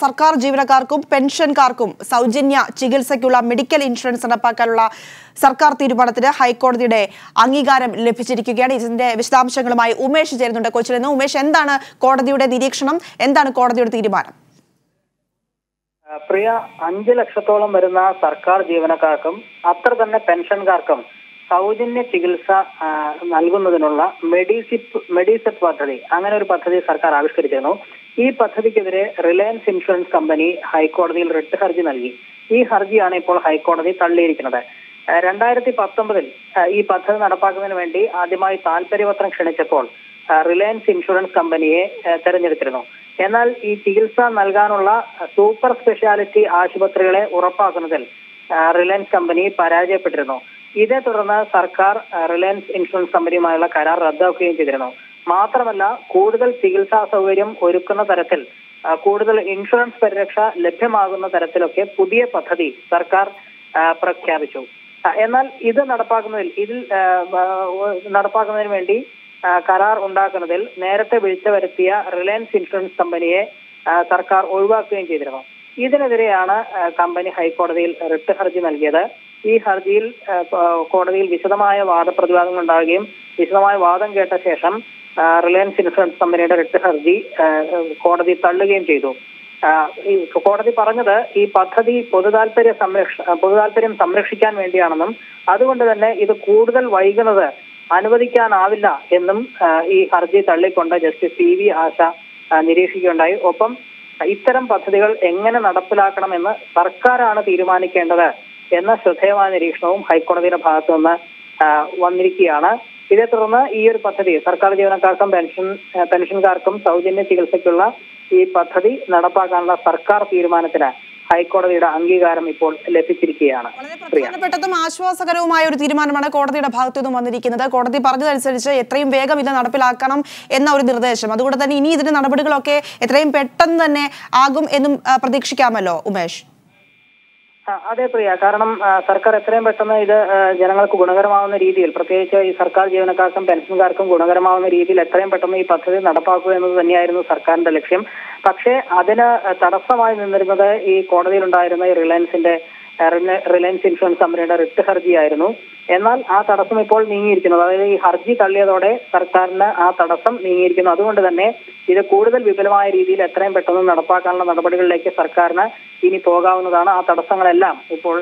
സർക്കാർ ജീവനക്കാർക്കും പെൻഷൻകാർക്കും സൗജന്യ ചികിത്സയ്ക്കുള്ള മെഡിക്കൽ ഇൻഷുറൻസ് നടപ്പാക്കാനുള്ള സർക്കാർ തീരുമാനത്തിന് ഹൈക്കോടതിയുടെ അംഗീകാരം ലഭിച്ചിരിക്കുകയാണ്. ഇതിന്റെ വിശദാംശങ്ങളുമായി ഉമേഷ് ചേരുന്നുണ്ട്. കൊച്ചിയിൽ നിന്ന് ഉമേഷ് എന്താണ് കോടതിയുടെ നിരീക്ഷണം? എന്താണ് കോടതിയുടെ തീരുമാനം? പ്രിയ അഞ്ച് ലക്ഷത്തോളം വരുന്ന സർക്കാർ ജീവനക്കാർക്കും അത്ര തന്നെ പെൻഷൻകാർക്കും സൗജന്യ ചികിത്സ നൽകുന്നതിനുള്ള മെഡിസിപ്പ് മെഡിസെപ്പ് പദ്ധതി അങ്ങനെ ഒരു പദ്ധതി സർക്കാർ ആവിഷ്കരിച്ചിരുന്നു. ഈ പദ്ധതിക്കെതിരെ റിലയൻസ് ഇൻഷുറൻസ് കമ്പനി ഹൈക്കോടതിയിൽ റിട്ട് ഹർജി നൽകി. ഈ ഹർജിയാണ് ഇപ്പോൾ ഹൈക്കോടതി തള്ളിയിരിക്കുന്നത്. രണ്ടായിരത്തി പത്തൊമ്പതിൽ ഈ പദ്ധതി നടപ്പാക്കുന്നതിന് വേണ്ടി ആദ്യമായി താല്പര്യപത്രം ക്ഷണിച്ചപ്പോൾ റിലയൻസ് ഇൻഷുറൻസ് കമ്പനിയെ തെരഞ്ഞെടുത്തിരുന്നു. എന്നാൽ ഈ ചികിത്സ നൽകാനുള്ള സൂപ്പർ സ്പെഷ്യാലിറ്റി ആശുപത്രികളെ ഉറപ്പാക്കുന്നതിൽ റിലയൻസ് കമ്പനി പരാജയപ്പെട്ടിരുന്നു. ഇതേ തുടർന്ന് സർക്കാർ റിലയൻസ് ഇൻഷുറൻസ് കമ്പനിയുമായുള്ള കരാർ റദ്ദാക്കുകയും ചെയ്തിരുന്നു. മാത്രമല്ല കൂടുതൽ ചികിത്സാ സൗകര്യം ഒരുക്കുന്ന തരത്തിൽ കൂടുതൽ ഇൻഷുറൻസ് പരിരക്ഷ ലഭ്യമാകുന്ന തരത്തിലൊക്കെ പുതിയ പദ്ധതി സർക്കാർ പ്രഖ്യാപിച്ചു. എന്നാൽ ഇത് നടപ്പാക്കുന്നതിൽ ഇതിൽ നടപ്പാക്കുന്നതിന് വേണ്ടി കരാർ ഉണ്ടാക്കുന്നതിൽ നേരത്തെ വീഴ്ച വരുത്തിയ റിലയൻസ് ഇൻഷുറൻസ് കമ്പനിയെ സർക്കാർ ഒഴിവാക്കുകയും ചെയ്തിരുന്നു. ഇതിനെതിരെയാണ് കമ്പനി ഹൈക്കോടതിയിൽ റിട്ട് ഹർജി നൽകിയത്. ഈ ഹർജിയിൽ കോടതിയിൽ വിശദമായ വാദപ്രതിവാദങ്ങൾ ഉണ്ടാവുകയും വിശദമായ വാദം കേട്ട ശേഷം റിലയൻസ് ഇൻഷുറൻസ് കമ്പനിയുടെ റിട്ട് ഹർജി കോടതി തള്ളുകയും ചെയ്തു. കോടതി പറഞ്ഞത് ഈ പദ്ധതി പൊതുതാൽപര്യ സംരക്ഷ പൊതുതാൽപര്യം സംരക്ഷിക്കാൻ വേണ്ടിയാണെന്നും അതുകൊണ്ട് തന്നെ ഇത് കൂടുതൽ വൈകുന്നത് അനുവദിക്കാനാവില്ല എന്നും ഈ ഹർജി തള്ളിക്കൊണ്ട് ജസ്റ്റിസ് പി വി ആശ നിരീക്ഷിക്കുകയുണ്ടായി. ഒപ്പം ഇത്തരം പദ്ധതികൾ എങ്ങനെ നടപ്പിലാക്കണമെന്ന് സർക്കാരാണ് തീരുമാനിക്കേണ്ടത്. എന്ന ശ്രദ്ധേയമായ നിരീക്ഷണവും ഹൈക്കോടതിയുടെ ഭാഗത്തു നിന്ന് വന്നിരിക്കുകയാണ്. ഇതേ തുടർന്ന് ഈ ഒരു പദ്ധതി സർക്കാർ ജീവനക്കാർക്കും പെൻഷൻ പെൻഷൻകാർക്കും സൗജന്യ ചികിത്സയ്ക്കുള്ള ഈ പദ്ധതി നടപ്പാക്കാനുള്ള സർക്കാർ തീരുമാനത്തിന് ഹൈക്കോടതിയുടെ അംഗീകാരം ഇപ്പോൾ ലഭിച്ചിരിക്കുകയാണ്. പ്രധാനപ്പെട്ടതും ആശ്വാസകരവുമായ ഒരു തീരുമാനമാണ് കോടതിയുടെ ഭാഗത്തു നിന്നും വന്നിരിക്കുന്നത്. കോടതി പറഞ്ഞതനുസരിച്ച് എത്രയും വേഗം ഇത് നടപ്പിലാക്കണം എന്ന ഒരു നിർദ്ദേശം. അതുകൊണ്ട് തന്നെ ഇനി ഇതിന്റെ നടപടികളൊക്കെ എത്രയും പെട്ടെന്ന് തന്നെ ആകും എന്നും പ്രതീക്ഷിക്കാമല്ലോ ഉമേഷ്? അതെ പ്രിയ. കാരണം സർക്കാർ എത്രയും പെട്ടെന്ന് ഇത് ജനങ്ങൾക്ക് ഗുണകരമാവുന്ന രീതിയിൽ പ്രത്യേകിച്ച് ഈ സർക്കാർ ജീവനക്കാർക്കും പെൻഷൻകാർക്കും ഗുണകരമാവുന്ന രീതിയിൽ എത്രയും പെട്ടെന്ന് ഈ പദ്ധതി നടപ്പാക്കുക എന്നത് തന്നെയായിരുന്നു സർക്കാരിന്റെ ലക്ഷ്യം. പക്ഷേ അതിന് തടസ്സമായി നിന്നിരുന്നത് ഈ കോടതിയിലുണ്ടായിരുന്ന ഈ റിലയൻസിന്റെ റിലയൻസ് ഇൻഷുറൻസ് കമ്പനിയുടെ റിട്ട് ഹർജിയായിരുന്നു. എന്നാൽ ആ തടസ്സം ഇപ്പോൾ നീങ്ങിയിരിക്കുന്നത് അതായത് ഈ ഹർജി തള്ളിയതോടെ സർക്കാരിന് ആ തടസ്സം നീങ്ങിയിരിക്കുന്നു. അതുകൊണ്ട് തന്നെ ഇത് കൂടുതൽ വിപുലമായ രീതിയിൽ എത്രയും പെട്ടെന്ന് നടപ്പാക്കാനുള്ള നടപടികളിലേക്ക് സർക്കാരിന് ഇനി പോകാവുന്നതാണ്. ആ തടസ്സങ്ങളെല്ലാം ഇപ്പോൾ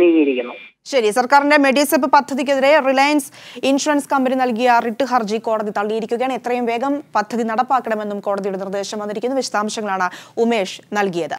നീങ്ങിയിരിക്കുന്നു. ശരി. സർക്കാരിന്റെ മെഡിസെപ്പ് പദ്ധതിക്കെതിരെ റിലയൻസ് ഇൻഷുറൻസ് കമ്പനി നൽകിയ റിട്ട് ഹർജി കോടതി തള്ളിയിരിക്കുകയാണ്. എത്രയും വേഗം പദ്ധതി നടപ്പാക്കണമെന്നും കോടതിയുടെ നിർദ്ദേശം വന്നിരിക്കുന്നു. വിശദാംശങ്ങളാണ് ഉമേഷ് നൽകിയത്.